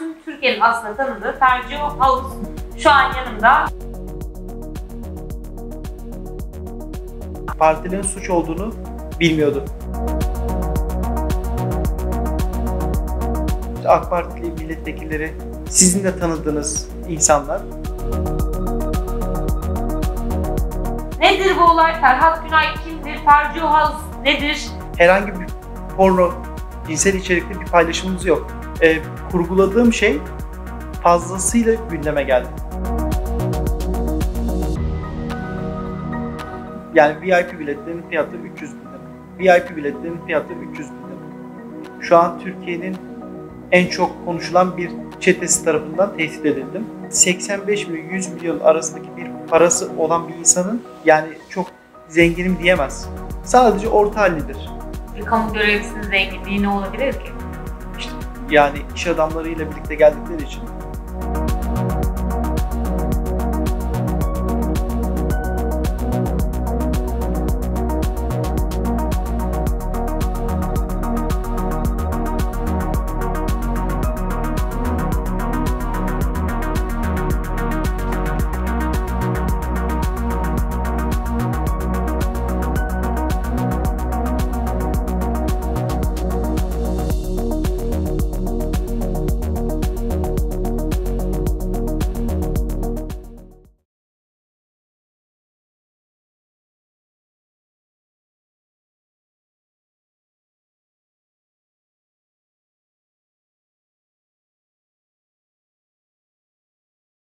tüm Türkiye'nin aslında tanıdığı Fergio House şu an yanımda. Partilerin suç olduğunu bilmiyordu. AK Partili milletvekilleri sizin de tanıdığınız insanlar. Nedir bu olay? Ferhat Günay kimdir? Fergio House nedir? Herhangi bir porno, cinsel içerikli bir paylaşımımız yok. Ee, kurguladığım şey fazlasıyla gündeme geldi. Yani VIP biletlerin fiyatı 300 bin lira. VIP biletlerin fiyatı 300 bin lira. Şu an Türkiye'nin en çok konuşulan bir çetesi tarafından tehdit edildim. 85 milyon 100 milyon arasındaki bir parası olan bir insanın yani çok zenginim diyemez. Sadece orta hallidir. Bir kamu görevlisinin zenginliği ne olabilir ki? Yani iş adamlarıyla birlikte geldikleri için